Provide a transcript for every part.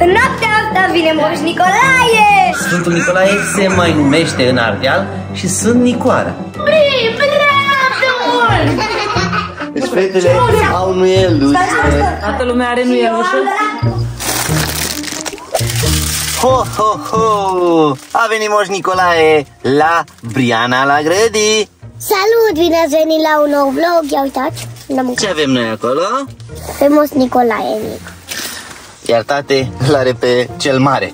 În noaptea asta vine Moș Nicolae! Sfântul Nicolae se mai numește în Ardeal și Sfânt Nicoară. Bri, bravo! Deci fetele au nuielușe. Toată lumea are nuielușă? Ho, ho, ho! A venit Moș Nicolae la Briana la grădii. Salut, bine ați venit la un nou vlog, ia uitați, n-am Ce avem noi acolo? Frumos Nicolae mic. Iar tate îl are pe cel mare.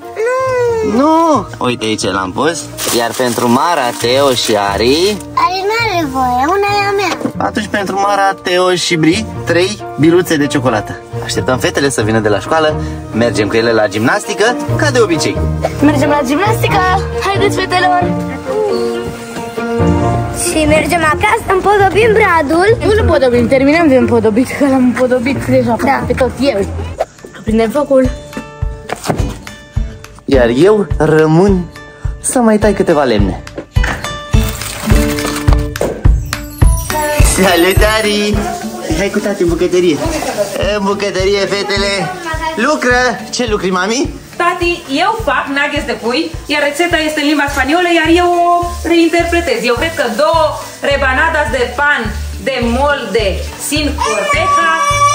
Nu! Uite aici l-am pus. Iar pentru Mara, Teo și Ari, Are nu are voie, una e a mea. atunci pentru Mara, Teo și Bri, trei biluțe de ciocolată. Așteptăm fetele să vină de la școală, mergem cu ele la gimnastică, ca de obicei. Mergem la gimnastică, haideți fetelor! Și mergem acasă, împodobim bradul. Nu îl împodobim, terminăm de împodobit, că l-am împodobit deja da. pe tot eu. Prindem focul. Iar eu rămân să mai tai câteva lemne. Salutari! Hai cu tati în bucătărie. În bucătărie, fetele. Lucră! Ce lucri, mami? Tati, eu fac nuggets de pui, iar rețeta este în limba spaniolă, iar eu o reinterpretez. Eu cred că două rebanadas de pan de molde sin corteja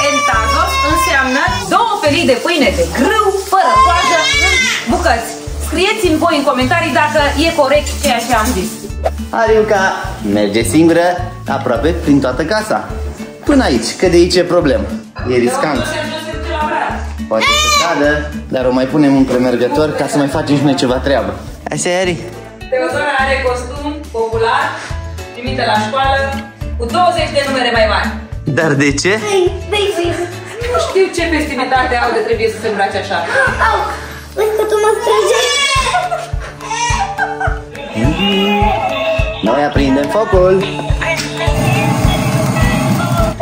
en tazos înseamnă două felii de pâine de grâu, fără coajă, în bucăți. Scrieți-mi voi în comentarii dacă e corect ceea ce am zis. Ariuca merge singură aproape prin toată casa. Până aici, că de aici e problemă. E riscant. Poate să cadă, dar o mai punem un premergător ca să mai facem și noi ceva treabă. Așa e, Ari? Teodora are costum popular, primită la școală, cu 20 de numere mai mari. Dar de ce? Nu știu ce festivitate au de trebuie să se îmbrace așa. Au, vezi că tu mă străgești. Noi aprindem focul.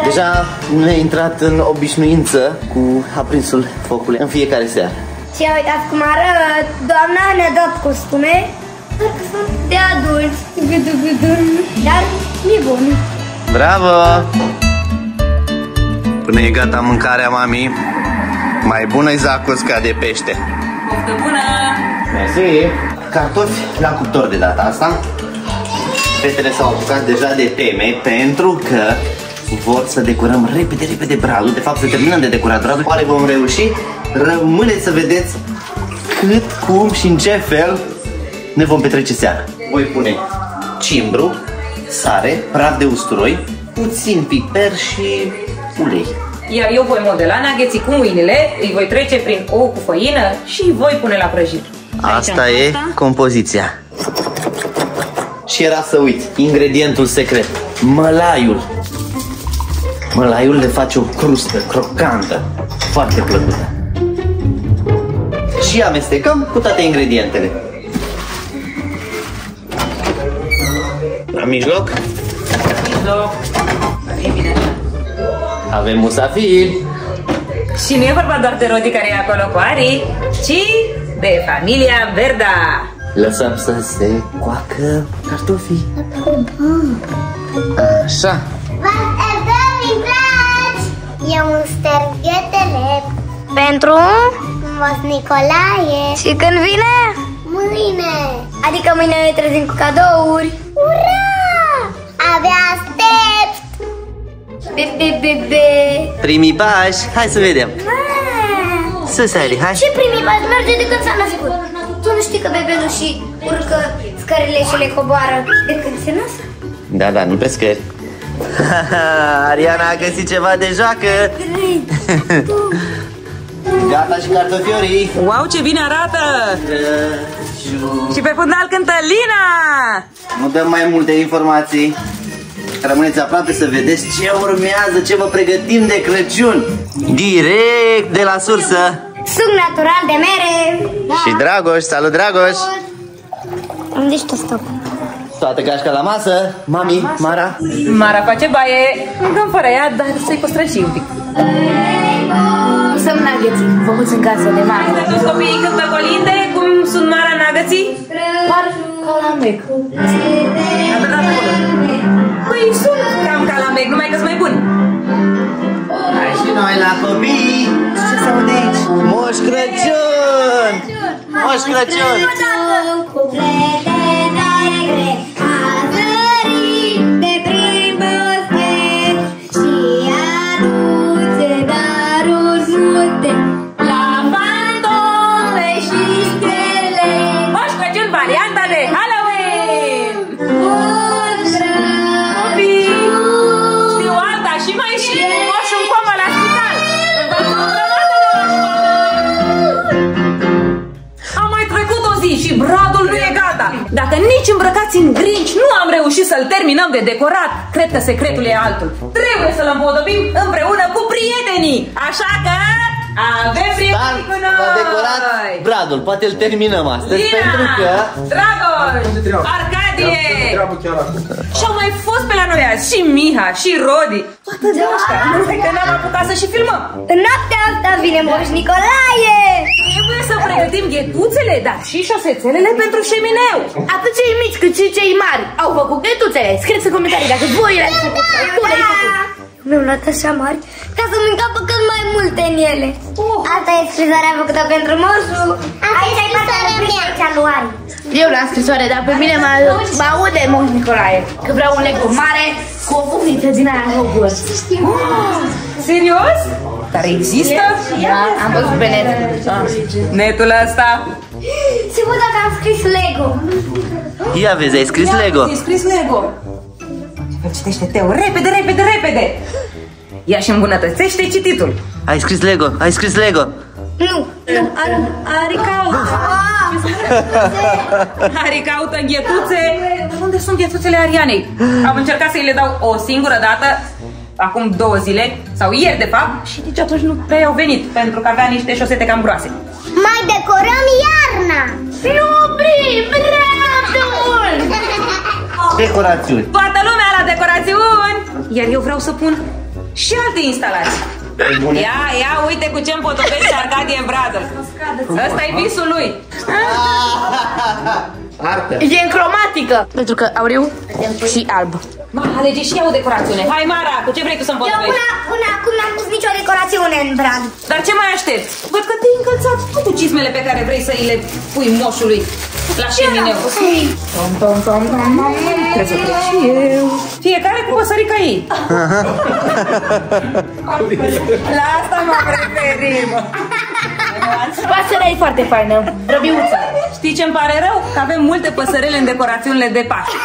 Deja nu a intrat în obișnuință cu aprinsul focului în fiecare seară. Și uitați cum arăt, doamna ne-a dat costume, parcă sunt de adulți, gudu, gudu, dar e bun. Bravo! Până e gata mâncarea, mami, mai bună e zacusca de pește. Poftă bună! Mersi! Cartofi la cuptor de data asta. Fetele s-au apucat deja de teme pentru că vor să decorăm repede, repede bradul. De fapt, să terminăm de decorat bradul. Oare vom reuși? Rămâneți să vedeți cât, cum și în ce fel ne vom petrece seara. Voi pune cimbru, sare, praf de usturoi, puțin piper și ulei. Iar eu voi modela nuggeții cu mâinile, îi voi trece prin ou cu făină și îi voi pune la prăjit. Asta e compoziția. Și era să uit, ingredientul secret, mălaiul. Mălaiul le face o crustă crocantă, foarte plăcută. Și amestecăm cu toate ingredientele. La mijloc Mijloc. E bine așa. avem musafir. Și nu e vorba doar de Rodi care e acolo cu Ari, ci de familia Verda. Lăsăm să se coacă cartofii. Așa. Vă așteptăm, intrați! Eu un sterghetele pentru Moș Nicolae Și când vine? Mâine Adică mâine ne trezim cu cadouri Ura! Abia aștept Be, be, be, be. Primii pași, hai să vedem. Sus, Ali, hai. Ce primii pași merge de când s-a născut? Tu nu știi că bebelul și urcă scările și le coboară de când se nasc? Da, da, nu pe scări. Ariana a găsit ceva de joacă. Gata și cartofiorii. Wow, ce bine arată! Și pe fundal cântă Lina! Nu dăm mai multe informații. Rămâneți aproape să vedeți ce urmează, ce vă pregătim de Crăciun. Direct de la sursă. Suc natural de mere Și Dragoș, salut Dragoș. Unde ești stop? Toată gașca la masă. Mami, Mara. Mara face baie, mâncăm fără ea, dar să-i păstrăm și un pic. Usăm nuggeții, făcuți în casă de mare. Toți copiii cântă colinde, cum sunt Mara nuggeții? Par ca la mec. Păi sunt cam ca la mec, numai că sunt mai bun. Hai și noi la copii. Ce se aude aici? Moș Crăciun! Crăciun! Moș Crăciun! Dacă nici îmbrăcați în grinci nu am reușit să-l terminăm de decorat, cred că secretul e altul. Trebuie să-l împodobim împreună cu prietenii. Așa că avem Dar prieteni cu noi. l-a decorat Bradul, poate îl terminăm astăzi Lina, pentru că Dragoș, Arcadie! Și au mai fost pe la noi azi Și Miha, și Rodi. Toată de ăștia. Numai că n-am apucat să și filmăm. În noaptea asta vine Moș Nicolae! Trebuie să pregătim ghetuțele Dar și șosețelele pentru șemineu. Atât cei mici cât și cei mari au făcut ghetuțele. Scrieți în comentarii dacă voi le-ați făcut. Tu le-ai făcut. Mi-am luat așa mari ca să mâncăm cât mai multe în ele. Asta e scrisoarea făcută pentru moșu. Aici ai partea mea. Cea lui Ari. Eu la scrisoare, dar pe mine mă, mă aude Moș Nicolae. Că vreau un Lego mare cu o pufniță din aia Hogwarts. Serios? Dar există? Da, am văzut pe net. Netul ăsta Se văd dacă am scris Lego. Ia vezi, ai scris Lego Ai scris Lego Fel citește Teo, repede, repede, repede Ia și îmbunătățește cititul Ai scris Lego, ai scris Lego Nu. Nu. Ari caută Ari caută ghetuțe Unde sunt ghetuțele Arianei? Am încercat să-i le dau o singură dată Acum două zile Sau ieri de fapt Și nici atunci nu prea au venit Pentru că avea niște șosete cam groase Mai decorăm iarna. Nu opri, bradul! Decorațiuni. Toată lumea la decorațiuni. Iar eu vreau să pun și alte instalații. Bune. Ia, ia, uite cu ce împodobește Arcadie Bradul Ăsta e visul lui Artă E în cromatică. Pentru că auriu și alb. Ma, alege și ea o decorațiune Hai Mara, cu ce vrei tu să Eu împodobești? până, până acum n-am pus nicio decorațiune în brad. Dar ce mai aștepți? Văd că te-ai încălțat tu cu cizmele pe care vrei să îi le pui moșului la șemineu. Tom, tom, tom, tom, tom. Trebuie să trec și eu. Fiecare cu păsărica ei. la asta mă referim. Pasărea e foarte faină. Răbiuță. Știi ce-mi pare rău? Că avem multe păsărele în decorațiunile de Paște.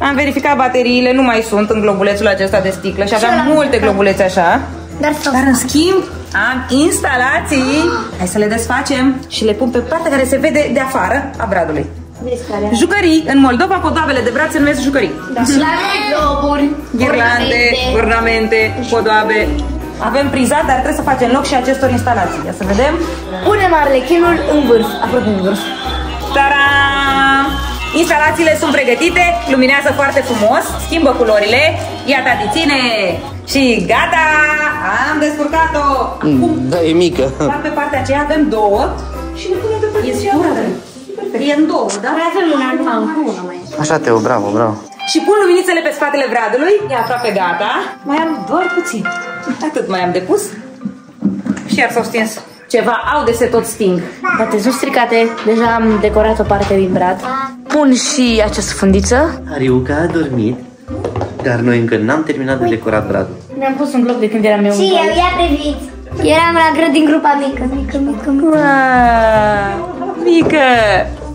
Am verificat bateriile, nu mai sunt în globulețul acesta de sticlă și aveam multe globulețe așa. Dar să Dar în schimb am instalații Hai să le desfacem Și le pun pe partea care se vede de afară a bradului Jucării În Moldova podoabele de brad se numesc jucării La noi globuri. Ghirlande, ornamente, podoabe Avem prizat, dar trebuie să facem loc și acestor instalații Ia să vedem Punem arlechinul în vârf. Aproape în vârf. Tara! Instalațiile sunt pregătite, luminează foarte frumos, schimbă culorile. Ia tati, ține! Și gata! Am descurcat-o! Acum, Da, e mică Dar pe partea aceea avem două și le punem pe partea aceea. E în două, da? mai avem una, nu am una mai. Așa, Teo, bravo, bravo Și pun luminițele pe spatele bradului. E aproape gata. Mai am doar puțin. Atât mai am de pus. Și iar s-au stins. Ceva au de se tot sting. Poate sunt stricate. Deja am decorat o parte din brad. Pun și această fundiță. Ariuca a dormit Dar noi încă n-am terminat de decorat Bradul Mi-am pus un glob de când eram eu Și eu, ia priviți. Eram la grăd din grupa mică, mică, mică, mică. Wow, mică!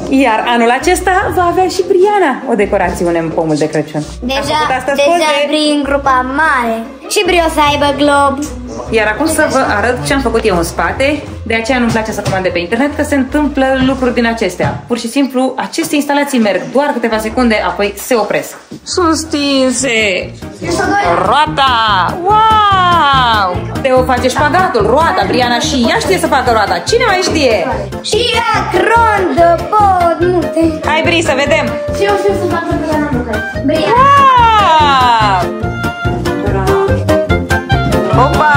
Iar anul acesta va avea și Briana o decorațiune în pomul de Crăciun. Am Deja, făcut astăzi deja poze. prin grupa mare. Și Brio să aibă glob. Iar acum să vă arăt ce am făcut eu în spate. De aceea nu-mi place să comand de pe internet, că se întâmplă lucruri din acestea. Pur și simplu, aceste instalații merg doar câteva secunde, apoi se opresc. Sunt stinse! Roata! Wow! Teo face șpagatul, roata, Briana și ea știe să facă roata. Cine mai știe? Și acrondă, pod, multe. Hai, Bri, să vedem! Și eu știu să fac pe la Bria. Wow! Opa!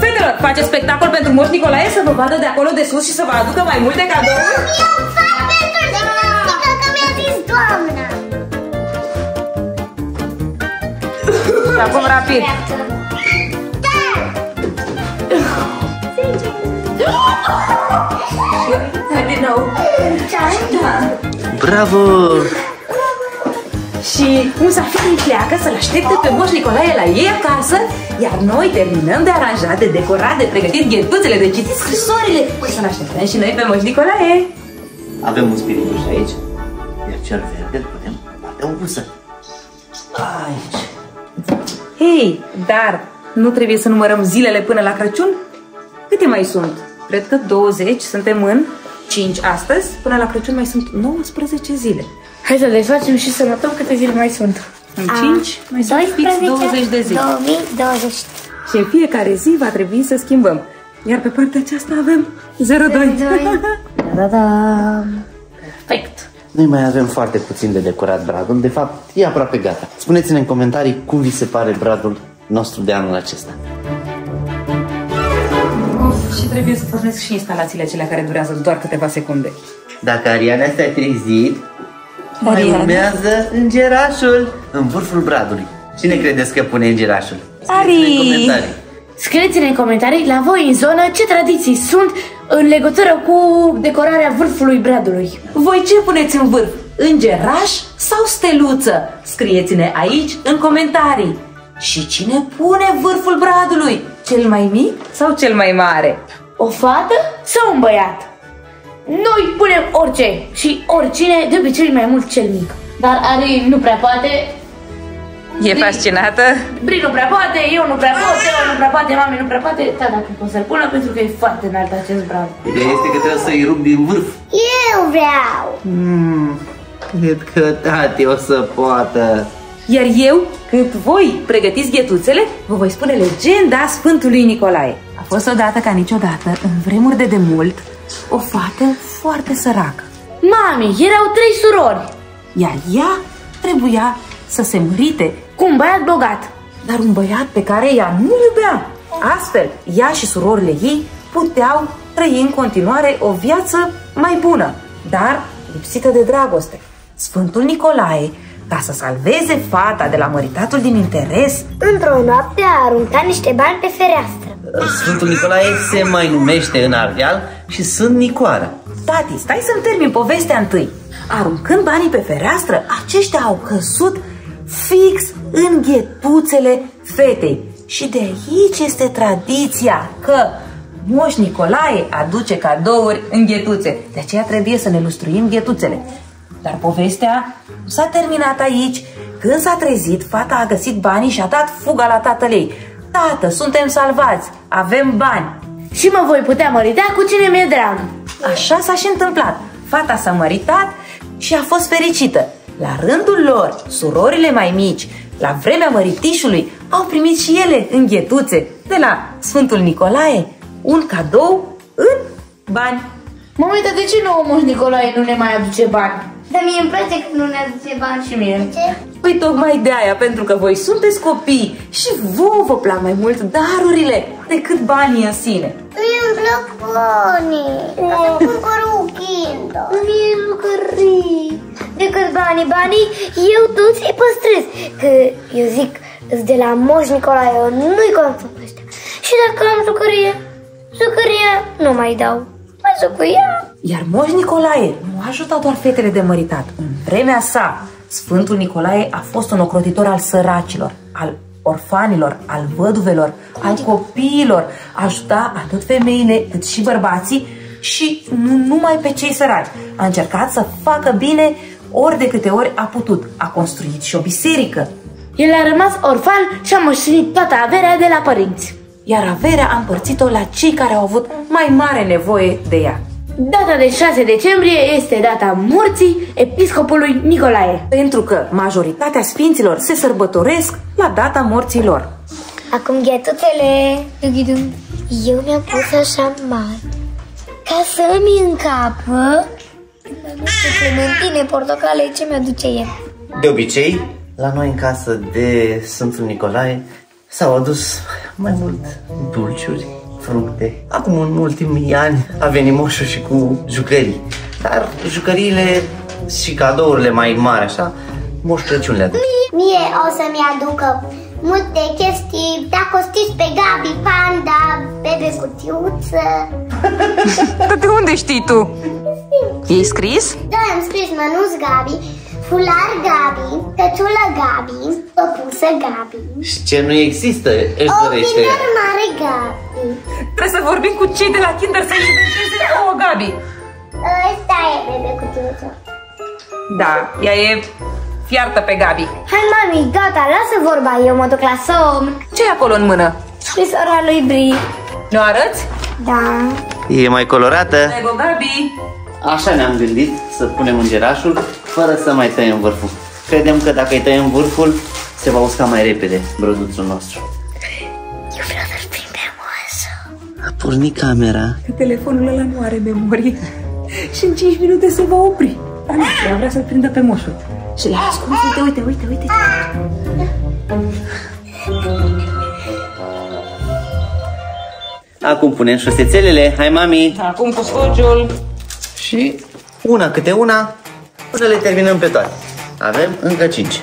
Fetelor, faceți spectacol pentru Moș Nicolae să vă vadă de acolo de sus și să vă aducă mai multe cadouri? Eu fac pentru da! gimnastică că mi-a zis doamna. Și acum rapid. Da! Da. Bravo! Și musafirii pleacă să-l aștepte pe Moș Nicolae la ei acasă, iar noi terminăm de aranjat, de decorat, de pregătit ghetuțele, de citit scrisorile. Să-l așteptăm și noi pe Moș Nicolae. Avem un spirituș aici, iar cel verde îl putem bate o busă. Aici. Hei, dar nu trebuie să numărăm zilele până la Crăciun? Câte mai sunt? Cred că 20, suntem în 5 astăzi, până la Crăciun mai sunt 19 zile. Hai să desfacem și să notăm câte zile mai sunt. În 5 mai sunt fix 20 de zile. 2020. Și în fiecare zi va trebui să schimbăm. Iar pe partea aceasta avem 02. Da, da. Perfect. Noi mai avem foarte puțin de decorat bradul, de fapt e aproape gata. Spuneți-ne în comentarii cum vi se pare bradul nostru de anul acesta. Of, și trebuie să pornesc și instalațiile acelea care durează doar câteva secunde. Dacă Ariana s-a trezit, mai Ariana? urmează îngerașul în vârful bradului. Cine credeți că pune îngerașul? Ari! Scrieți-ne în comentarii. Scrieți-ne în comentarii la voi în zonă ce tradiții sunt în legătură cu decorarea vârfului bradului. Voi ce puneți în vârf? Îngeraș sau steluță? Scrieți-ne aici în comentarii. Și cine pune vârful bradului? Cel mai mic sau cel mai mare? O fată sau un băiat? Noi punem orice și oricine, de obicei mai mult cel mic. Dar Ari nu prea poate, E fascinată? Bri nu prea poate, eu nu prea pot, eu nu prea poate, mami nu prea poate, da, dacă pot să-l pună pentru că e foarte înalt acest brad. Ideea este că trebuie să-i rup din vârf. Eu vreau. Hmm, cred că tati o să poată. Iar eu, când voi pregătiți ghetuțele, vă voi spune legenda Sfântului Nicolae. A fost odată ca niciodată, în vremuri de demult, o fată foarte săracă. Mami, erau trei surori, Iar ea trebuia să se mărite, cu un băiat bogat. dar un băiat pe care ea nu iubea. Astfel, ea și surorile ei puteau trăi în continuare o viață mai bună, dar lipsită de dragoste. Sfântul Nicolae, ca să salveze fata de la măritatul din interes, Într-o noapte a aruncat niște bani pe fereastră. Sfântul Nicolae se mai numește în Ardeal și Sfânt Nicoară. Tati, stai să-mi termin povestea întâi. Aruncând banii pe fereastră, aceștia au căzut fix în ghetuțele fetei. Și de aici este tradiția că Moș Nicolae aduce cadouri în ghetuțe. De aceea trebuie să ne lustruim ghetuțele. Dar povestea nu s-a terminat aici. Când s-a trezit, fata a găsit banii și a dat fuga la tatăl ei. Tată, suntem salvați, avem bani. Și mă voi putea mărita cu cine mi-e drag. Așa s-a și întâmplat. Fata s-a măritat și a fost fericită. La rândul lor, surorile mai mici, la vremea măritișului, au primit și ele înghetuțe de la Sfântul Nicolae un cadou în bani. Mami, dar de ce nouă Moș Nicolae nu ne mai aduce bani? Dar mie îmi place că nu ne aduce bani. Și mie. De ce? Păi tocmai de aia, pentru că voi sunteți copii și vouă vă plac mai mult darurile decât banii în sine. Mie îmi plac banii. Să cumpăr o Kinder. Mie jucării. Decât banii, banii, eu toți îi păstrez. Că eu zic, îs de la Moș Nicolae, eu nu-i consum pe ăștia. Și dacă am jucărie, jucăria nu mai dau. Mai joc cu ea. Iar Moș Nicolae nu ajuta doar fetele de măritat. În vremea sa, Sfântul Nicolae a fost un ocrotitor al săracilor, al orfanilor, al văduvelor, al copiilor. Ajuta atât femeile cât și bărbații și nu numai pe cei săraci. A încercat să facă bine ori de câte ori a putut. A construit și o biserică. El a rămas orfan și a moștenit toată averea de la părinți. Iar averea a împărțit-o la cei care au avut mai mare nevoie de ea. Data de 6 decembrie este data morții episcopului Nicolae. Pentru că majoritatea sfinților se sărbătoresc la data morții lor. Acum ghetuțele. Eu mi-am pus așa mari. Ca să-mi încapă când mai multe clementine, portocale, ce mi-aduce el. De obicei, la noi în casă de Sfântul Nicolae s-au adus mai mult dulciuri, fructe. Acum, în ultimii ani, a venit moșul și cu jucării. Dar jucăriile și cadourile mai mari, așa, Moș Crăciun le aduce. Mie o să-mi aducă multe chestii, dacă o știți pe Gabi, Panda, pe de cutiuță. Dar de unde știi tu? E scris? Da, am scris Mănuț Gabi, fular Gabi, căciulă Gabi, păpusă Gabi. Și ce nu există, își dorește. Ochinar mare Gabi. Trebuie să vorbim cu cei de la Kinder să inventeze o Gabi. Ăsta e bebe cutiuță. Da, ea e fiartă pe Gabi. Hai, mami, gata, lasă vorba, eu mă duc la somn. ce e acolo în mână? Scrisoarea lui Bri. Nu arăți? Da. E mai colorată. Lego Gabi. Așa ne-am gândit să punem îngerașul fără să mai tăiem vârful. Credem că dacă îi tăiem vârful, se va usca mai repede brăduțul nostru. Eu vreau să-l prind pe moasă. A pornit camera. Că telefonul ăla nu are memorie. Și în 5 minute se va opri. Dar nu, ea vrea să-l prindă pe moșul. Și le-a ascuns, uite, uite, uite, uite. Acum punem șosețelele. Hai, mami! Acum cu sfociul. Și una câte una până le terminăm pe toate. Avem încă 5.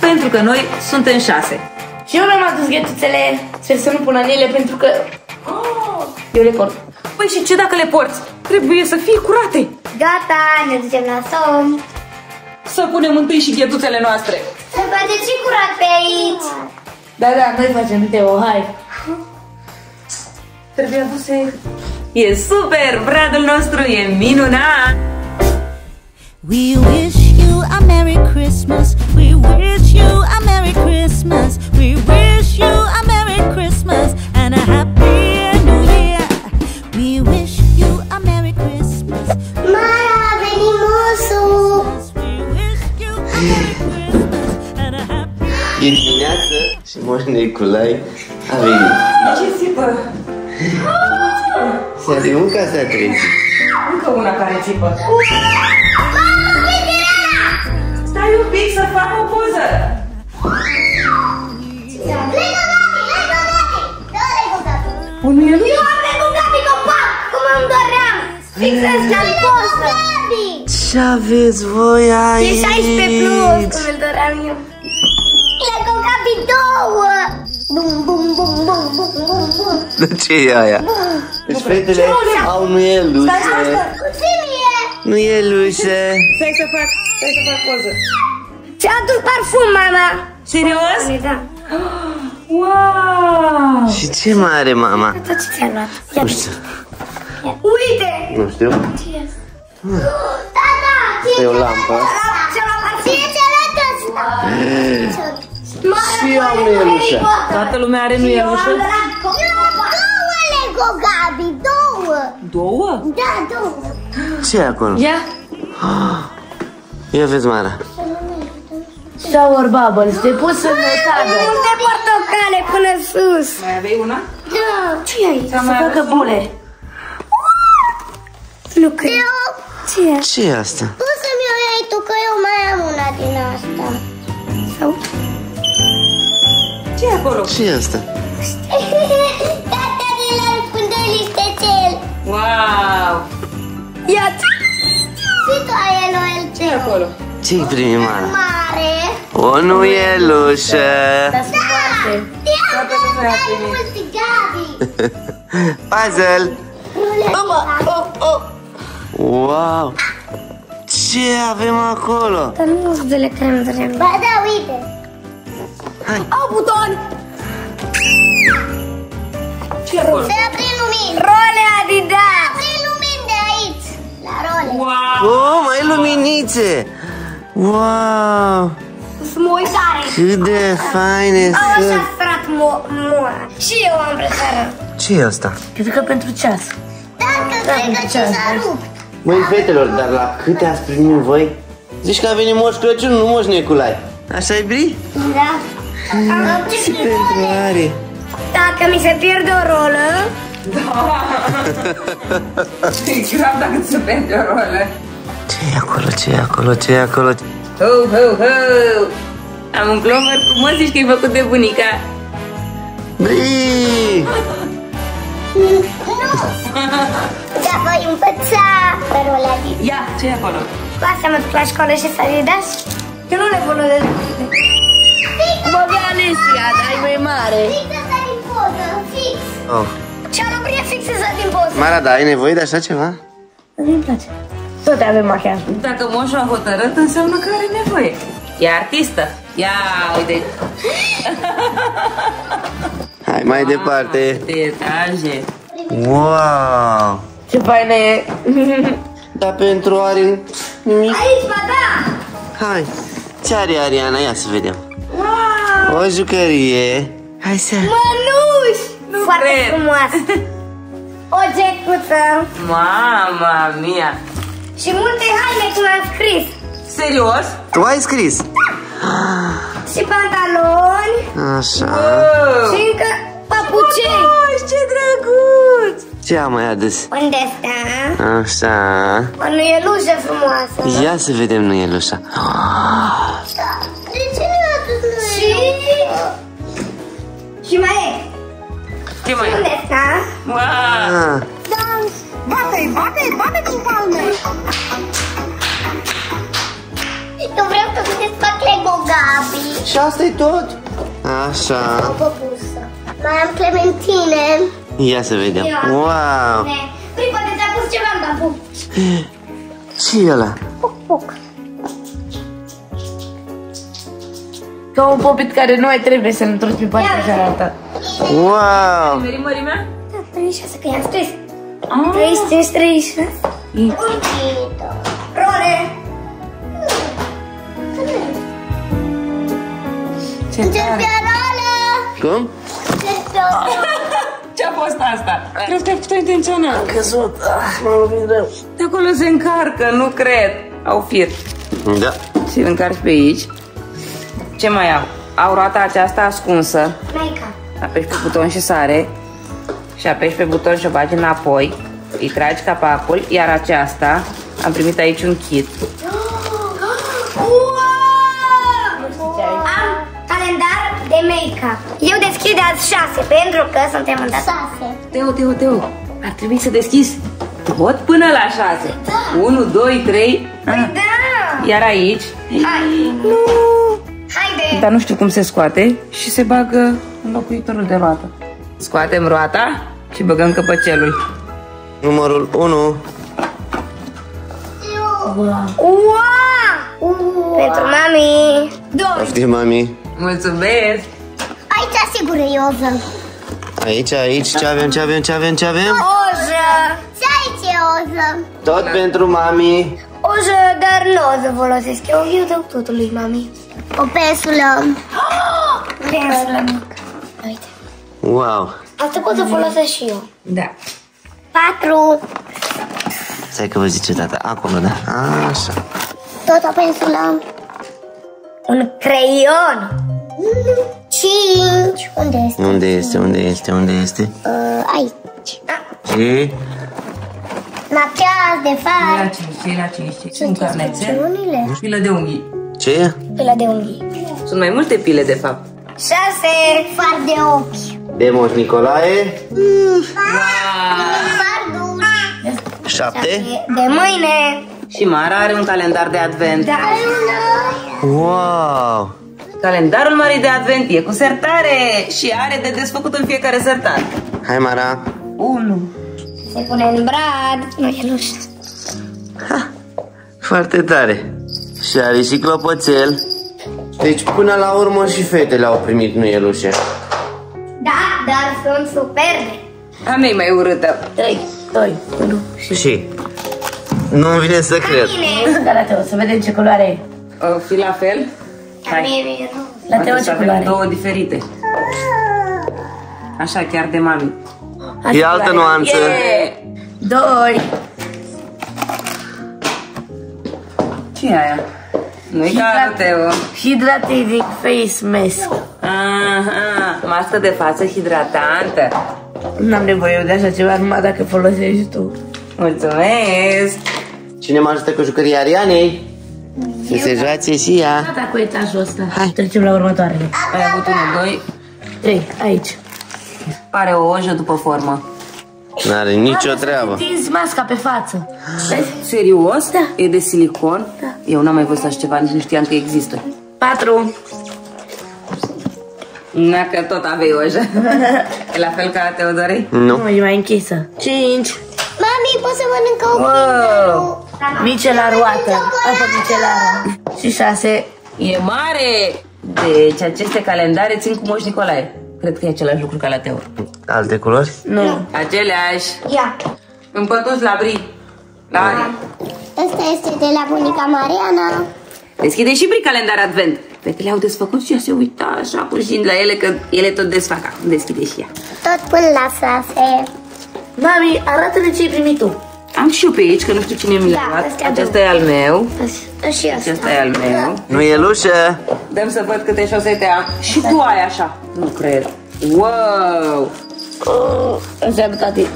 Pentru că noi suntem șase. Și eu mi-am adus ghetuțele, sper să nu pun în ele pentru că... Oh, eu le port. Păi și ce dacă le porți? Trebuie să fie curate. Gata, ne ducem la somn. Să punem întâi și ghetuțele noastre. Se poate și curat pe aici. Da, da, noi facem, uite, o hai. Trebuie aduse... E super! Bradul nostru e minunat! We wish you a Merry Christmas. We wish you a Merry Christmas. We wish you a Merry Christmas and a Happy New Year. We wish you a Merry Christmas. Mara, a venit mosul. We wish you a Merry Christmas and a Happy E dimineață și Moș Neculai a venit. Ce țipă? Se adică s-a trezit. Încă una care țipă. Stai un pic să fac o poză. Lego Gabi, Lego Gabi. Dă Lego Gabi. Unul e Eu am Lego Gabi copac, cum îmi doream. Fix ăsta în poză. Gabi. Ce aveți voi E aici? 16 plus, cum îl doream eu. Lego Gabi două. Bum, bum, bum, bum, bum, bum, bum. Dar ce e aia? Deci fetele au nuielușe. Ce mie? Nuielușe. Stai să fac, stai să fac poză. Ți-a adus parfum, mama. Serios? Da. Wow! Și ce mai are mama? Tot ce ți-a luat. Ia Nu știu. Uite! Nu știu. Da, da! E o lampă. Ție ți arăt ăsta! Și eu am nuielușă. Toată lumea are nuielușă? Două Lego Gabi, două! Două? Da, două! ce e acolo? Ia, Ia vezi, Mara. Shower bubbles, de pus în tabă. Multe portocale până sus! Mai avei una? Da! ce e aici? Ți-am Să mai facă adus bule. Nu cred. Ce e? ce e asta? Poți să-mi o iei tu, că eu mai am una din asta. Sau? Ce e acolo? ce e asta? Tata de la răspundă listețel! Wow! Ia-ți! Și tu ai Noel Ce e acolo? Ce-i primi, Mara? mare! O nuielușă. Da! Toată lumea a primit. mulți Gabi! Puzzle. Ruleta. Wow. Ce avem acolo? Dar nu sunt de le creme de Ba da, uite! Hai. Au buton! Ce e acolo? Se aprind lumini! Role Adidas! Aprind lumini de aici! La role! Wow! Oh, mai luminițe. Wow. Sunt uitare! Cât de faine Au așa sunt. strat mo- moa! Și eu am preferat! Ce e asta? Cred că pentru ceas. Dacă cred că ce s-a rupt! Măi, fetelor, dar la câte ați primit voi? Zici că a venit Moș Crăciun, nu Moș Neculai. Așa e, Bri? Da? Am Și pentru are. Dacă mi se pierde o rolă, E grav dacă ți se pierde o rolă. ce e acolo, ce e acolo, ce e acolo? Ho, ho, ho! Am un clover frumos, zici că e făcut de bunica. Bri! te voi învăța pe rola din. Ia, ce e acolo? Cu asta mă duc la școală și să Adidas? Eu nu le folosesc. Băga Alesia, dar e mai mare. Fix asta din poză, fix. Oh. Și-a luat fixă din poză. Mara, da, ai nevoie de așa ceva? Îmi place. Tot avem machiaj. Dacă moșul a hotărât, înseamnă că are nevoie. E artistă. Ia, uite. Hai, mai departe. Detaje. Wow! Ce faină e. Dar pentru are nimic. Aici, ba da! Hai, ce are Ariana? Ia să vedem. O jucărie. Hai să... Mănuși! Foarte cred. frumoasă. O gecuță Mama mia. Și multe haine cum am scris. Serios? Tu ai scris? Și pantaloni Așa. Oh. și încă papucei. ce drăguț! Ce am mai adus? Unde stă? Așa. O nuielușă frumoasă. Ia să vedem nuielușa. De ce nu a adus Și... Și mai e. Ce mai e? Unde stă? Wow. Ah, Da. Bate-i, bate-i, bate cu palme. Eu vreau să vedeți fac Lego Gabi. și asta e tot? Așa. O păpusă. Mai am clementine. Ia să vedem. Wow! Păi poate ți-a pus ceva în capul. ce e ăla? Puc, puc. Ca un popit care nu mai trebuie să-l întorci pe partea cealaltă. Wow! Meri mărimea? Da, 36, că i-am scris. Ah. 35, 36. Uite. Role. Ce Ce tare. rolă. Cum? Ce rolă. Ce-a fost asta? Cred că ai făcut intenționat. Căzut. Ah, m-a lovit rău. De acolo se încarcă, nu cred. Au fir. Da. Și îl încarci pe aici. Ce mai au? Au roata aceasta ascunsă. Make-up. Apeși pe buton și sare. Și apeși pe buton și o bagi înapoi. Îi tragi capacul. Iar aceasta, am primit aici un kit. Wow! Am calendar de make-up. Eu deschid de azi 6 pentru că suntem în data 6. Teo, Teo, Teo, ar trebui să deschizi tot până la 6. 1, 2, 3. Da! Iar aici, Hai! Nu! Haide! dar nu știu cum se scoate și se bagă înlocuitorul de roată. Scoatem roata și băgăm căpăcelul. Numărul 1. Wow! Pentru mami! Doi! Poftim, mami. Mulțumesc! Aici sigur e oză. Aici, aici, ce avem, ce avem, ce avem, ce avem? Oză! Ce aici e oză? Tot pentru mami. Oză, dar nu o să folosesc eu. Eu dau totul lui mami. O pensulă. Pensulă mică. Uite. Wow. Asta pot să folosesc și eu. Da. Patru. Stai că vă zice tata. Acolo, da? Așa. Tot o pensulă. Un creion. Cinci. Unde este? Unde este, unde este, unde este? Uh, aici. Ah, Și? machiaj de La far. 5, la 5, un carnețel. Instrucțiunile. Pilă de unghii. Ce e? Pila de unghii. Sunt mai multe pile, de fapt. Șase. Far de ochi. De Moș Nicolae. Far dulce. Șapte. De mâine. Și Mara are un calendar de advent. Da. Wow. Calendarul Marii de Advent e cu sertare și are de desfăcut în fiecare sertar. Hai, Mara. 1. Se pune în brad. Nu e luș. Foarte tare. Și are și clopoțel. Deci până la urmă și fetele au primit nuielușe. Da, dar sunt superbe. A mea e mai urâtă. 3, 2, 1 și... Și? Nu-mi vine să cred. Bine. Da, la Teo, să vedem ce culoare e. O fi la fel? Dar mie mi-e rău. La Teo Atunci ce avem culoare două diferite. Așa, chiar de mami. E altă nuanță. E... Doi. ce e aia? Nu-i ca Teo. Hydrating Face Mask. Aha, mască de față hidratantă. N-am nevoie eu de așa ceva, numai dacă folosești tu. Mulțumesc! Cine mă ajută cu jucăria Arianei? Să se joace și ea. Gata cu etajul ăsta. Hai. Trecem la următoarele. Ai avut unul, doi. 3, aici. Pare o ojă după formă. N-are nicio treabă. Tinzi masca pe față. Vezi? Serios? Da. E de silicon? Eu n-am mai văzut așa ceva, nici nu știam că există. 4. Na, că tot avei o așa. E la fel ca Teodorei? Nu. Nu, e mai închisă. 5. Mami, poți să mănâncă o Wow. Micelar-oată. Apă micelară. Și 6. E mare! Deci aceste calendare țin cu Moș Nicolae. Cred că e același lucru ca la Teo. Alte culori? Nu. Aceleași. Ia. Împătuți la bri. La Ari. Ăsta este de la bunica Mariana. Deschide și bri calendar advent. Fetele au desfăcut și ea se uita așa purșind la ele că ele tot desfac acum. Deschide și ea. Tot până la șase. Mami, arată-ne ce ai primit tu. Am și eu pe aici, că nu știu cine mi l-a Da, luat. astea Acesta e al meu. Și asta. Acesta e al meu. Nu e lușă. Dăm să văd câte șosete am. Și tu ai așa. Nu cred. Wow! Așa am tati.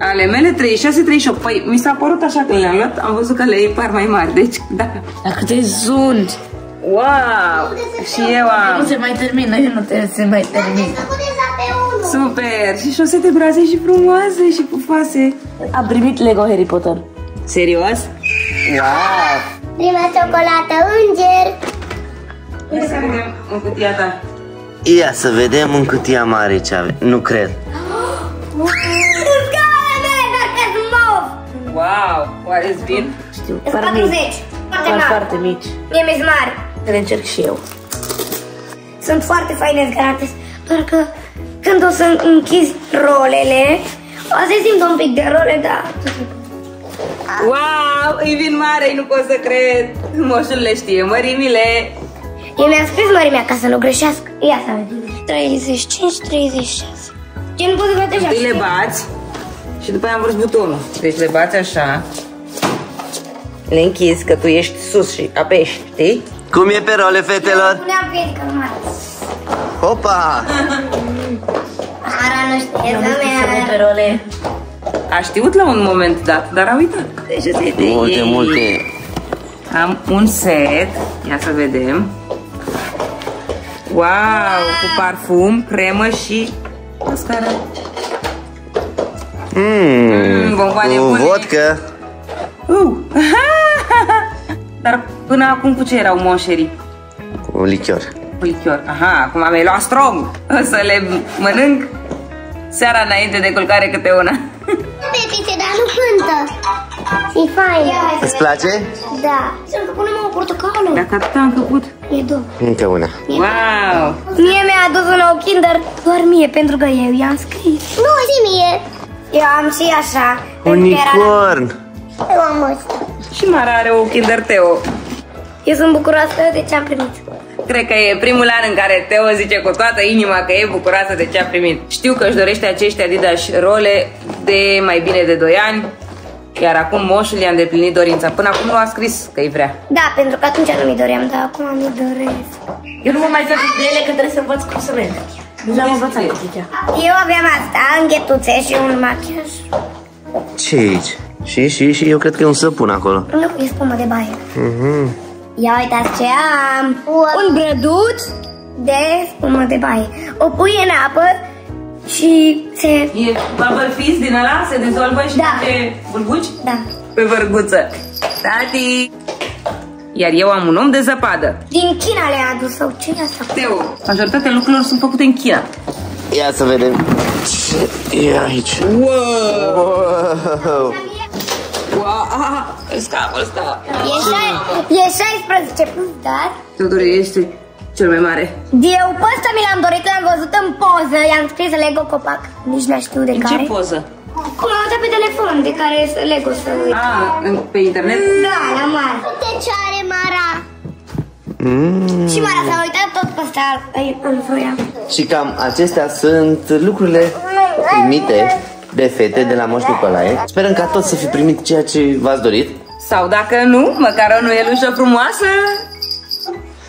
Ale mele 36, 38. Păi mi s-a părut așa când le-am luat, am văzut că le iei par mai mari. Deci, da. Dar câte sunt? Wow! Și eu Nu am. se mai termină, eu nu trebuie să se mai termin. Să puneți pe unul. Super! Și șosete braze și frumoase și pufoase. Am primit Lego Harry Potter. Serios? Wow! Prima ciocolată înger. Hai să vedem în cutia ta. Ia să vedem în cutia mare ce avem. Nu cred. Scaune mele, dar că mov. Wow! Oare vin? Știu, Sunt foarte 40. mici. Foarte Foarte, mari. foarte mici. Mie mi mari. Să le încerc și eu. Sunt foarte faine zgarate. Doar că când o să închizi rolele, o să simt un pic de role, dar... Wow! Îi vin mare, nu pot să cred. Moșul le știe, mărimile. Eu mi-am scris mărimea ca să nu greșească. Ia să vedem. 35, 36. Ce nu pot să văd așa? Îi le bați și după aia am vrut butonul. Deci le bați așa. Le închizi că tu ești sus și apeși, știi? Cum e pe role, fetelor? Ne-am prins că mare. Hopa! Ara nu știe Nu să știu să meargă. pe role. A știut la un moment dat, dar a uitat. Deci asta e de Multe, ei. multe. Am un set, ia să vedem. Wow, cu parfum, cremă și mascara. Mmm, bomboane cu bune. vodcă. Uh. Dar până acum cu ce erau moșerii? Cu lichior. Cu lichior. Aha, acum am luat strong. O să le mănânc seara înainte de culcare câte una. Pepice, dar nu cântă. E fain. Îți place? Da. Să că punem o portocală. Dacă atât am făcut. E două. Încă una. Wow! Mie mi-a adus un nou Kinder, doar mie, pentru că eu i-am scris. Nu, zi mie. Eu am și așa. pentru că era la- Unicorn. Eu am ăsta. Și Mara are o Kinder Teo. Eu sunt bucuroasă de ce am primit. Cred că e primul an în care Teo zice cu toată inima că e bucuroasă de ce a primit. Știu că își dorește acești Adidas role de mai bine de 2 ani, iar acum moșul i-a îndeplinit dorința. Până acum nu a scris că îi vrea. Da, pentru că atunci nu mi doream, dar acum mi doresc. Eu nu mă mai fac de ele că trebuie să învăț cum să merg. Nu l-am învățat cu Titia. Eu aveam asta, înghetuțe și un machiaj. ce e aici? Și, și, și eu cred că e un săpun acolo. Nu, e spumă de baie. Ia uitați ce am. Un brăduț de spumă de baie. O pui în apă și se... E bubble fizz din ăla, se dizolvă și Da. face bulbuci Da. pe vărguță. Tati! Iar eu am un om de zăpadă. Din China le-a adus sau ce e asta? Teo, majoritatea lucrurilor sunt făcute în China. Ia să vedem ce e aici. Wow! Wow. Wow! Ah, scapă ăsta! E, șai- e 16 plus, dar... Teodore, este cel mai mare. Eu pe ăsta mi l-am dorit, l-am văzut în poză, i-am scris Lego Copac. Nici nu știu de În care. ce poză? Cum am uitat pe telefon, de care e Lego să uit. Ah, în- pe internet? Da, la mare. Uite ce are Mara. Mm. Și Mara s-a uitat tot pe ăsta îl- îl vroia. Și cam acestea sunt lucrurile primite de fete de la Moș Nicolae. Sperăm ca toți să fi primit ceea ce v-ați dorit. Sau dacă nu, măcar o nuielușă frumoasă.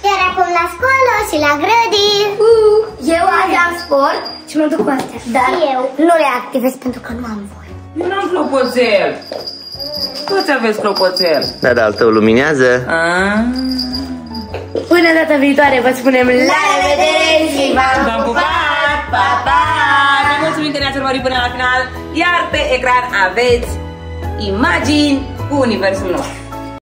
Iar acum la școală și la grădini. Eu azi am sport și mă duc cu astea. Dar eu nu le activez pentru că nu am voie. Eu n-am clopoțel. Toți aveți clopoțel. Dar al tău luminează. Ah. Până data viitoare vă spunem la revedere și v-am V-am pupat! Pa, pa! Ne mulțumim că ne-ați urmărit până la final, iar pe ecran aveți imagini cu universul nostru.